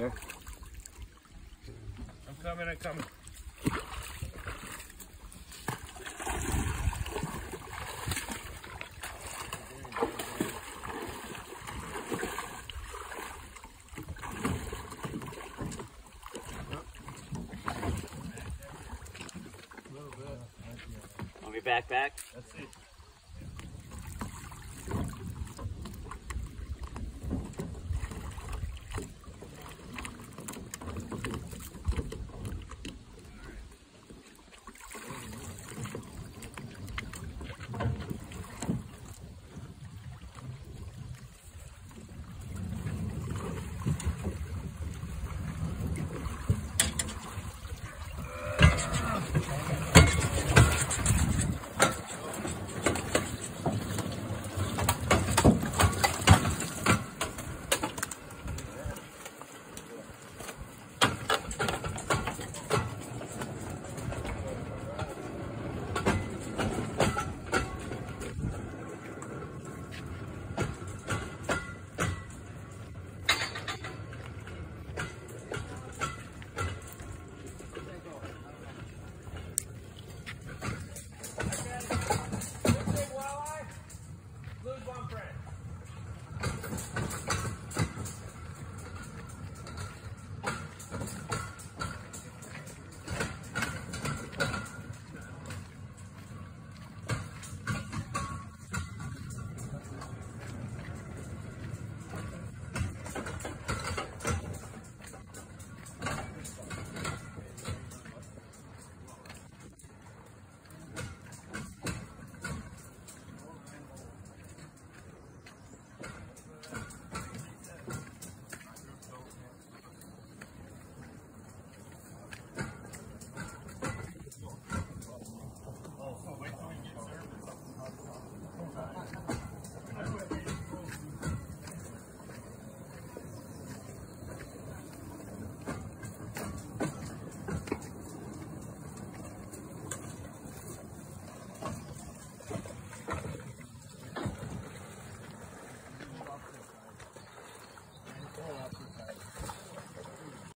there. I'm coming, I'm coming. Want me back back?